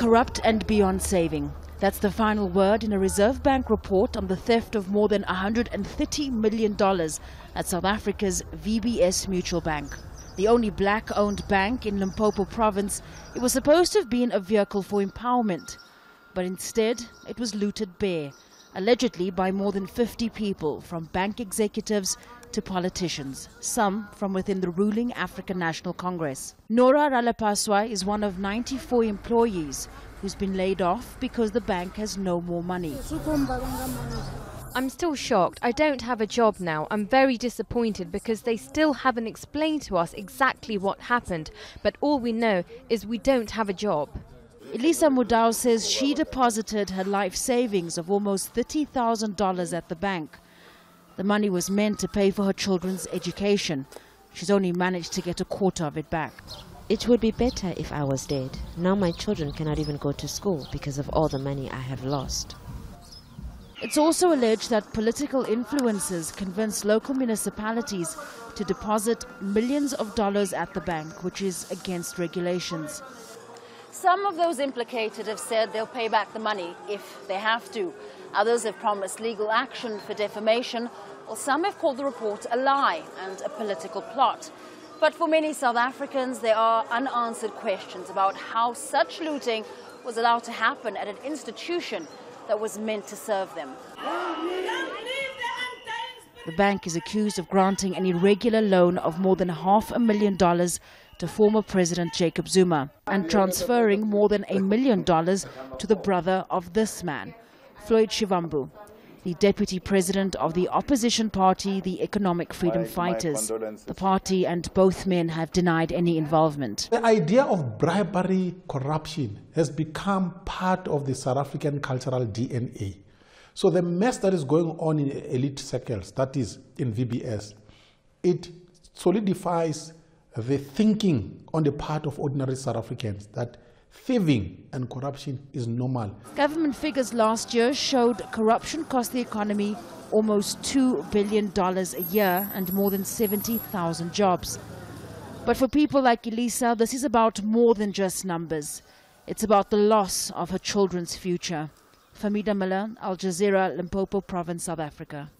corrupt and beyond saving. That's the final word in a Reserve Bank report on the theft of more than $130 million at South Africa's VBS Mutual Bank. The only black owned bank in Limpopo province, it was supposed to have been a vehicle for empowerment. But instead, it was looted bare, allegedly by more than 50 people, from bank executives to politicians, some from within the ruling African National Congress. Nora Ralapaswa is one of 94 employees who's been laid off because the bank has no more money. I'm still shocked. I don't have a job now. I'm very disappointed because they still haven't explained to us exactly what happened. But all we know is we don't have a job. Elisa Mudau says she deposited her life savings of almost $30,000 at the bank. The money was meant to pay for her children's education. She's only managed to get a quarter of it back. It would be better if I was dead. Now my children cannot even go to school because of all the money I have lost. It's also alleged that political influences convinced local municipalities to deposit millions of dollars at the bank, which is against regulations. Some of those implicated have said they'll pay back the money if they have to. Others have promised legal action for defamation, while some have called the report a lie and a political plot. But for many South Africans, there are unanswered questions about how such looting was allowed to happen at an institution that was meant to serve them. The bank is accused of granting an irregular loan of more than half a million dollars to former President Jacob Zuma and transferring more than a million dollars to the brother of this man, Floyd Shivambu, the deputy president of the opposition party, the Economic Freedom my, Fighters. My the party and both men have denied any involvement. The idea of bribery corruption has become part of the South African cultural DNA. So the mess that is going on in elite circles, that is in VBS, it solidifies the thinking on the part of ordinary South Africans that thieving and corruption is normal. Government figures last year showed corruption cost the economy almost $2 billion a year and more than 70,000 jobs. But for people like Elisa, this is about more than just numbers. It's about the loss of her children's future. Fahmida Miller, Al Jazeera, Limpopo Province, South Africa.